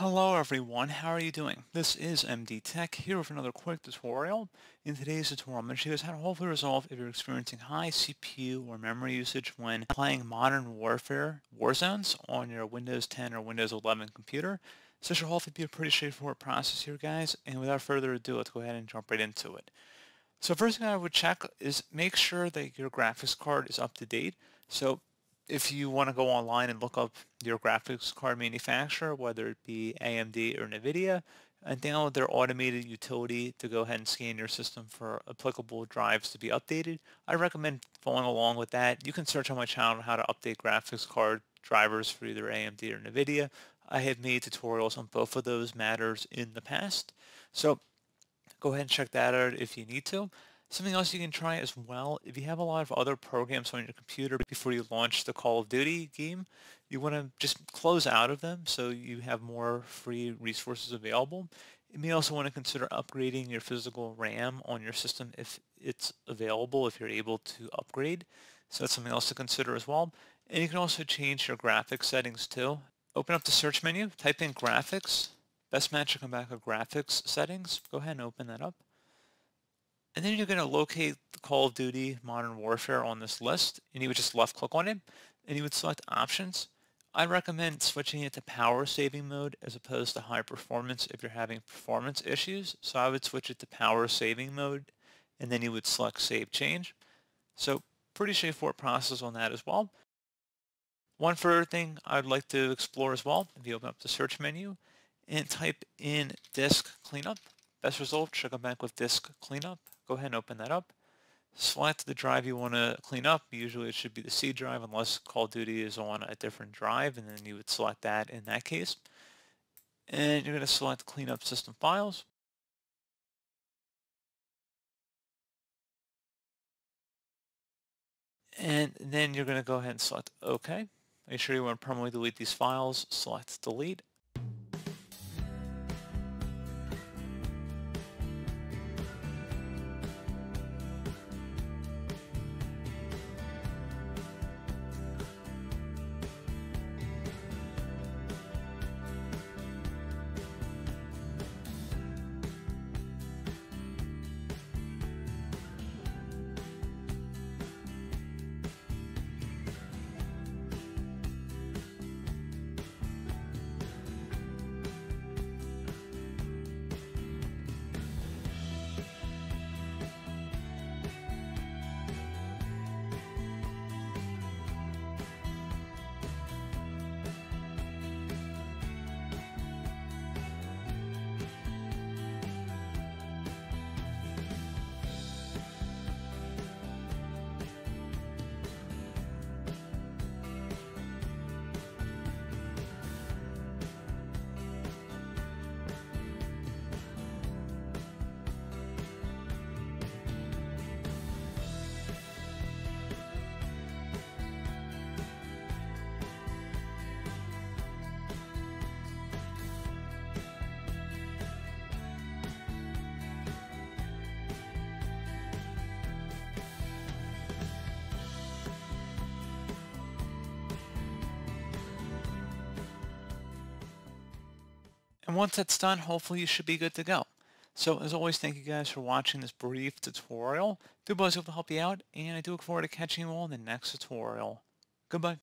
Hello everyone, how are you doing? This is MD Tech here with another quick tutorial. In today's tutorial, I'm going to show you guys how to hopefully resolve if you're experiencing high CPU or memory usage when playing Modern Warfare Warzones on your Windows 10 or Windows 11 computer. So this should hopefully be a pretty straightforward process here guys, and without further ado, let's go ahead and jump right into it. So first thing I would check is make sure that your graphics card is up to date. So if you want to go online and look up your graphics card manufacturer, whether it be AMD or NVIDIA, uh, and download their automated utility to go ahead and scan your system for applicable drives to be updated. I recommend following along with that. You can search on my channel how to update graphics card drivers for either AMD or NVIDIA. I have made tutorials on both of those matters in the past. So go ahead and check that out if you need to. Something else you can try as well, if you have a lot of other programs on your computer before you launch the Call of Duty game, you want to just close out of them so you have more free resources available. You may also want to consider upgrading your physical RAM on your system if it's available, if you're able to upgrade. So that's something else to consider as well. And you can also change your graphics settings too. Open up the search menu, type in graphics. Best match will come back with graphics settings. Go ahead and open that up. And then you're going to locate Call of Duty Modern Warfare on this list, and you would just left click on it, and you would select Options. I recommend switching it to power saving mode as opposed to high performance if you're having performance issues. So I would switch it to power saving mode, and then you would select Save Change. So pretty straightforward process on that as well. One further thing I'd like to explore as well, if you open up the search menu and type in disk cleanup, best result should come back with disk cleanup. Go ahead and open that up. Select the drive you want to clean up. Usually it should be the C drive unless Call of Duty is on a different drive and then you would select that in that case. And you're going to select clean up system files. And then you're going to go ahead and select OK. Make sure you want to permanently delete these files. Select delete. And once that's done, hopefully you should be good to go. So as always, thank you guys for watching this brief tutorial. Do buzz hope to help you out, and I do look forward to catching you all in the next tutorial. Goodbye.